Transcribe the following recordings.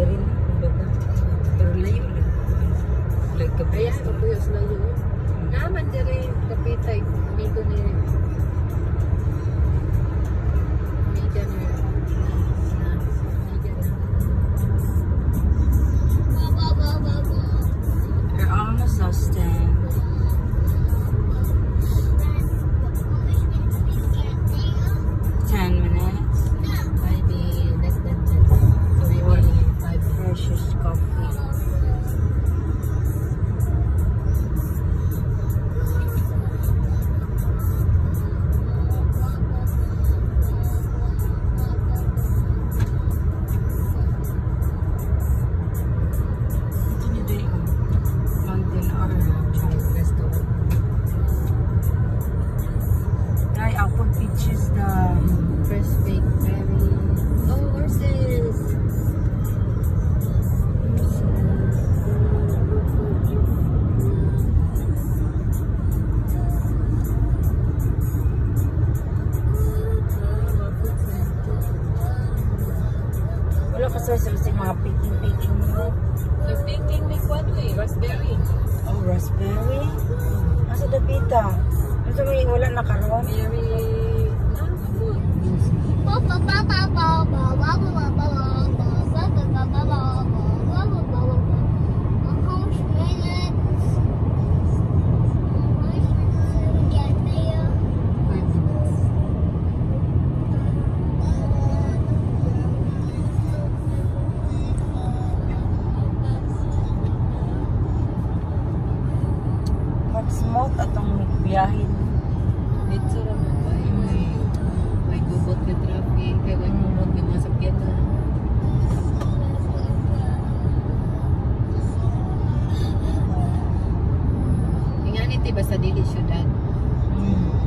dianterin kasi sila mga picking-picking mo. Yung picking ni Kwan raspberry. Oh, raspberry? Hmm. Nasa Davita. Nasa may wala na karoon. Very... Papa, papa, papa, papa, papa, papa, papa. pasal delete shoot. Hmm.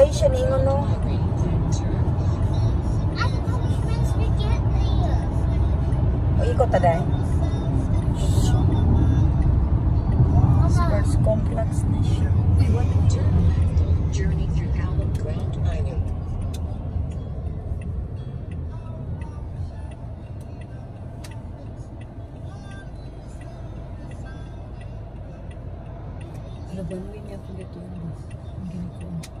Ay, siya na ano. O, ikot taday. Sports complex. Journey through Albert Grand Island. Labanuin niya kulit yun. Ang ginagawa.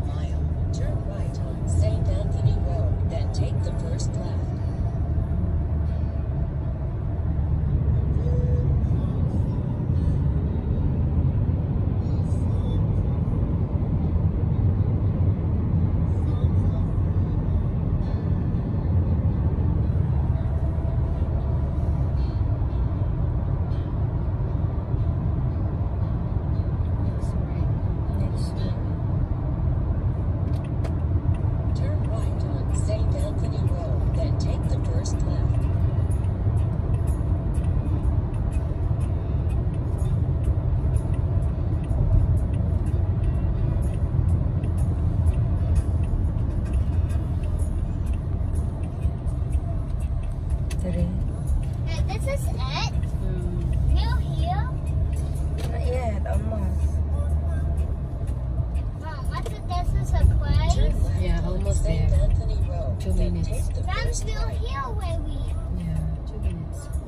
yesterday. Hey, this is it? Mm. Still here? Not yet, almost. Mom, what's the distance of? Yeah, almost there. Two minutes. I'm still here where we are. Yeah, two minutes.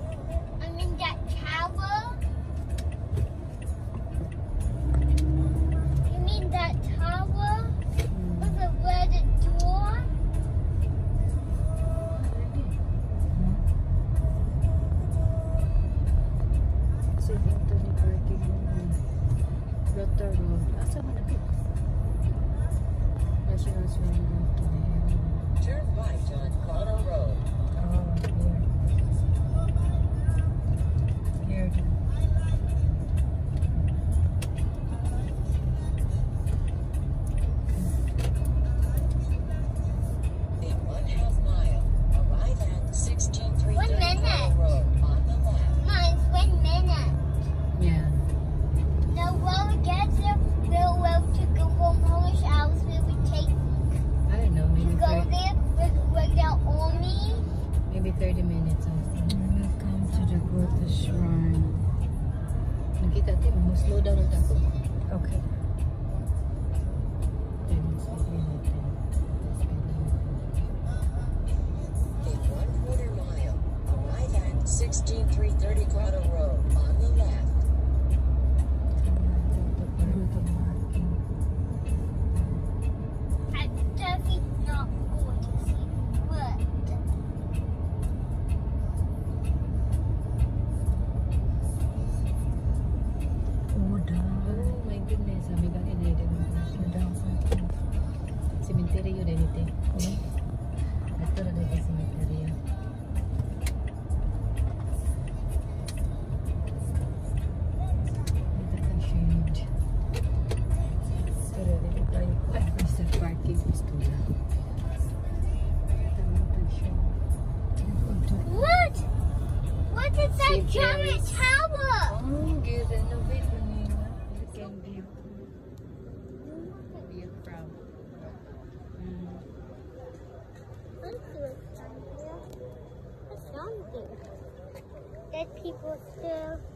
30 minutes. Welcome to the Buddha Shrine. Nakita, tayo, slow down ulit ako. Okay. Then, people still.